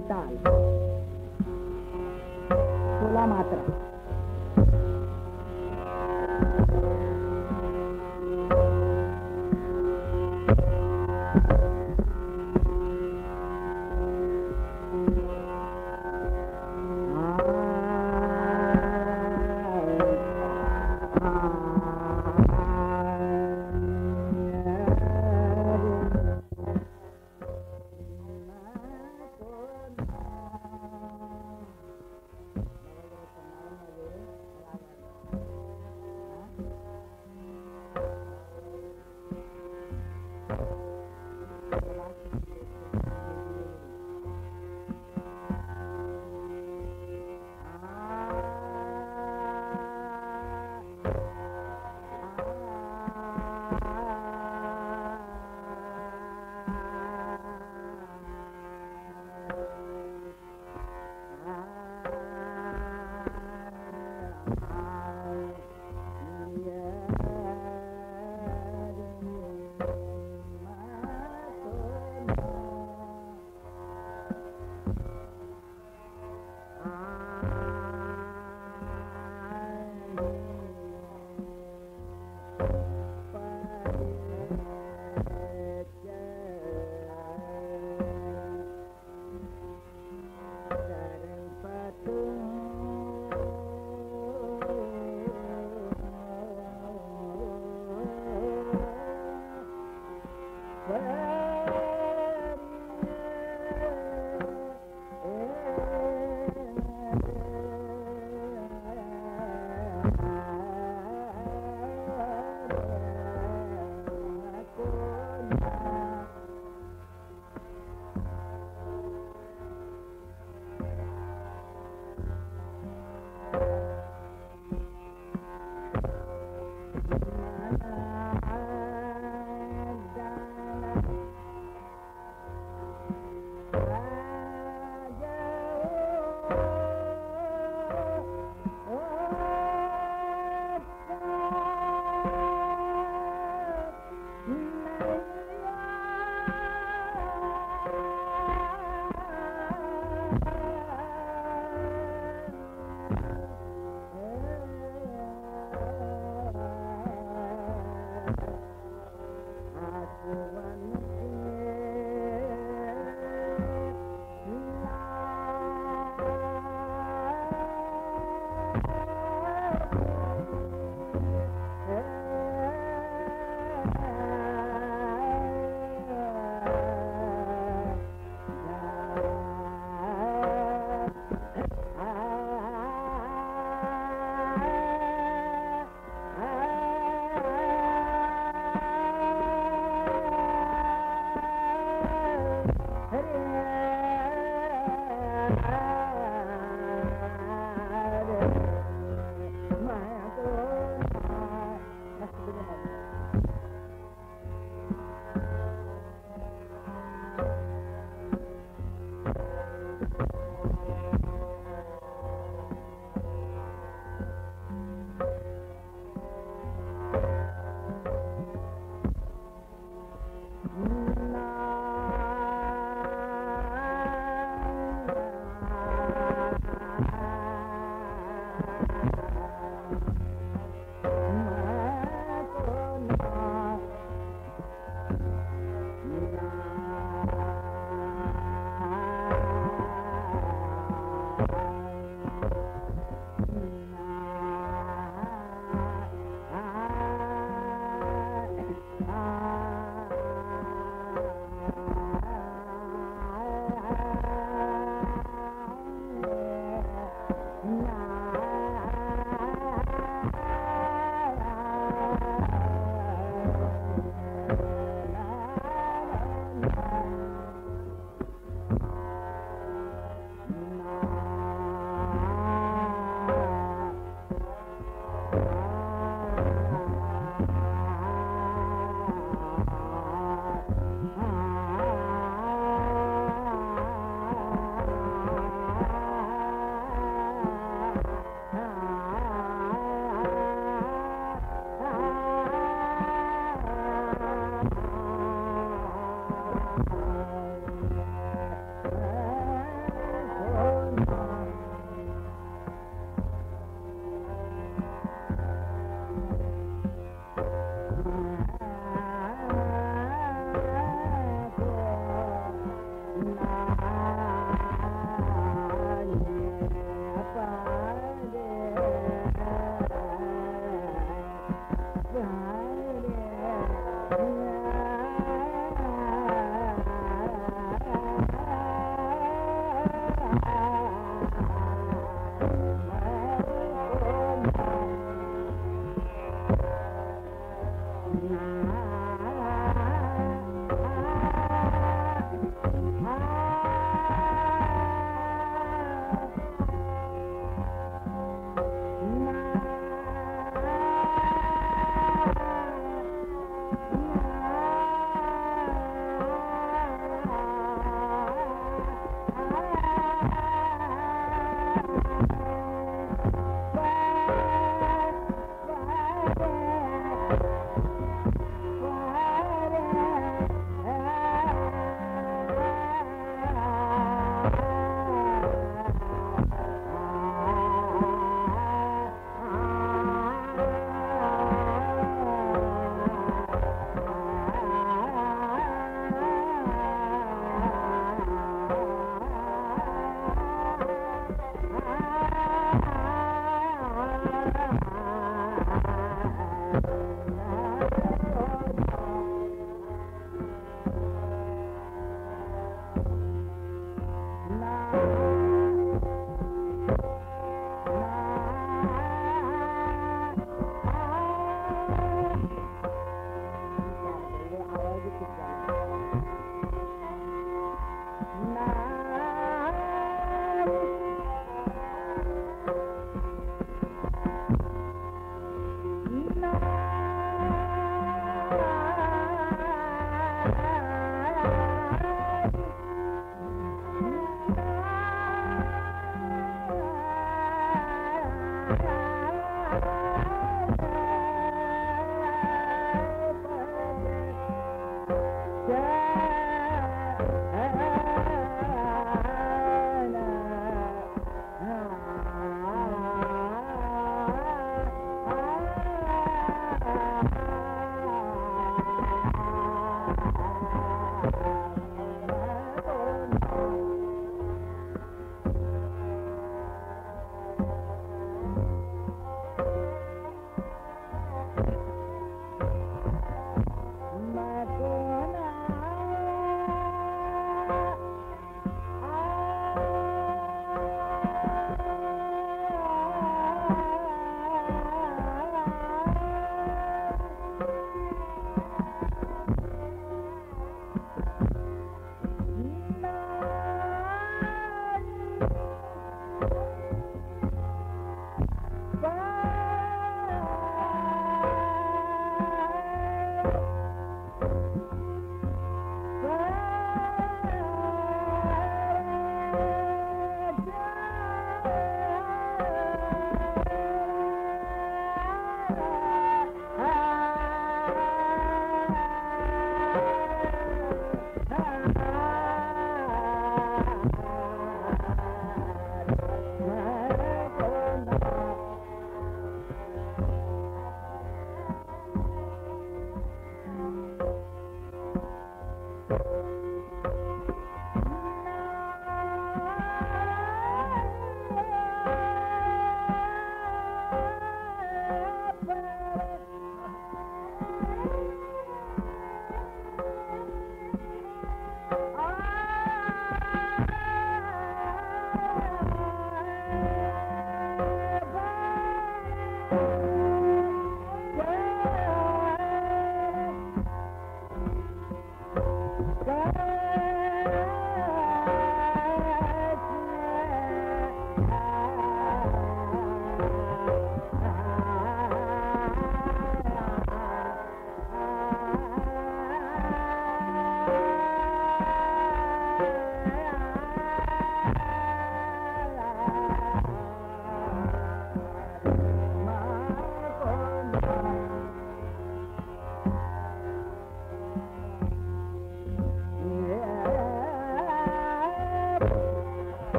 ताल त्रिताल सोलह मात्रा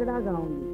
बिहागड़ा गाऊंगी